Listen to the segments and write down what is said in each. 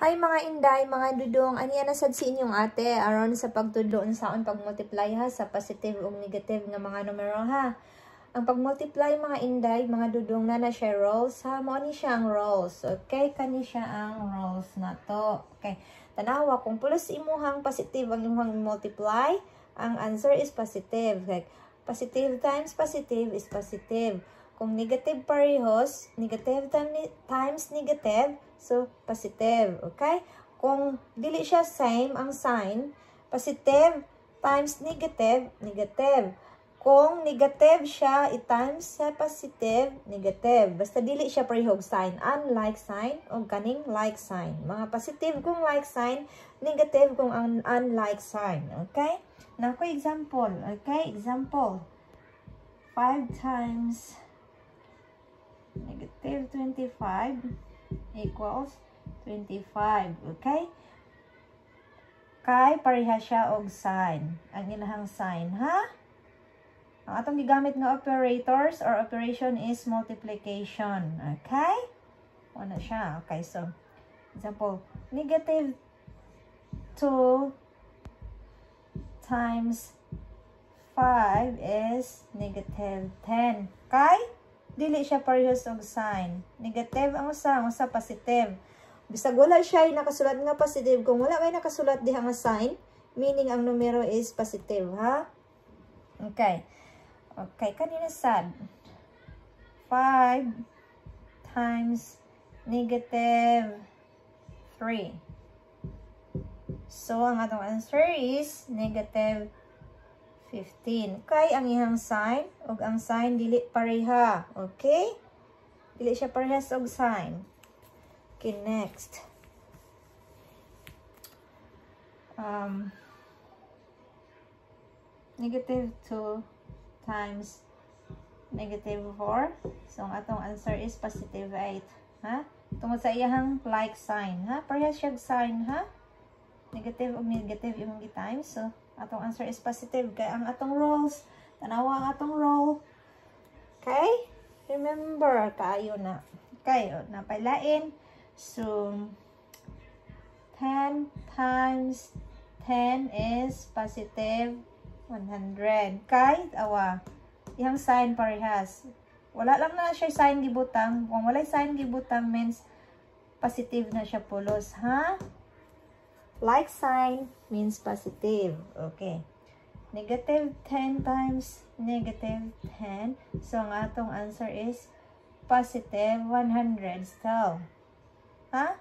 Hi mga inday, mga dudong, aniya na sad si inyong ate aron sa pagtudlo saon pag-multiply ha sa positive ug negative nga mga numero ha. Ang pag-multiply mga inday, mga dudong na na siya rolls ha, mo ni siya ang rolls. Okay, kani siya ang rolls na to. Okay. Tanawa kung plus imuhang positive ang imong multiply, ang answer is positive. Okay. Positive times positive is positive. Kung negative parehos, negative times negative, so positive. Okay? Kung dili siya same ang sign, positive times negative, negative. Kung negative siya, i-times sa positive, negative. Basta dili siya parehog sign. Unlike sign o kaning like sign. Mga positive kung like sign, negative kung un unlike sign. Okay? Na ko example. Okay? Example. 5 times negative 25 equals 25. Okay? Kay pareha siya og sign. Ang ilahang sign, ha? Ang atong gigamit nga operators or operation is multiplication. Okay? Ano siya? Okay, so, example, negative 2 times 5 is negative 10. Okay? Dili siya parehas og sign. Negative ang usa, ang usa positive. Bisag wala siya nakasulat nga positive, kung wala may nakasulat diha nga sign, meaning ang numero is positive, ha? Okay. Okay, kanina sad. 5 times negative 3. So, ang atong answer is negative 15. Kay ang ihang sign ug ang sign dili pareha. Okay? Dili siya parehas og sign. Okay, next. Um, negative 2 times negative 4. So, atong answer is positive 8. Ha? Tungod sa iyahang like sign. Ha? Parehas siya sign. Ha? Negative o negative yung times. So, atong answer is positive. Kaya ang atong rolls, tanawa ang atong roll. Okay? Remember, kayo na. Okay, napailain. So, 10 times 10 is positive 100. Kay, awa, yung sign parehas. Wala lang na siya sign gibutang. Kung wala sign gibutang means positive na siya pulos, ha? Like sign means positive. Okay. Negative 10 times negative 10. So, ang atong answer is positive 100 still. Ha?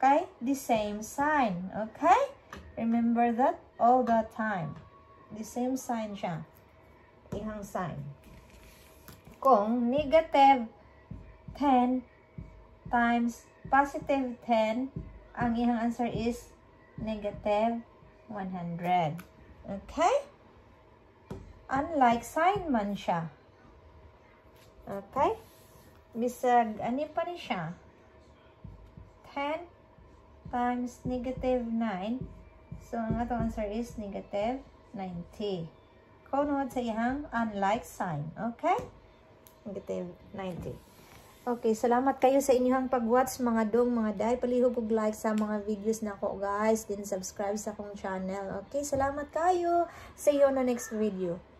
Okay? The same sign. Okay? Remember that all the time. The same sign siya. Ihang sign. Kung negative 10 times positive 10, ang ihang answer is negative 100. Okay? Unlike sign man siya. Okay? Bisag, ani pa ni siya? 10 times negative 9. So, ang atong answer is negative 90. Kaunod sa ihang unlike sign. Okay? Negative 90. Okay, salamat kayo sa inyong pag-watch mga dong, mga day. Palihog og like sa mga videos na ko guys. Din subscribe sa akong channel. Okay, salamat kayo. See you on the next video.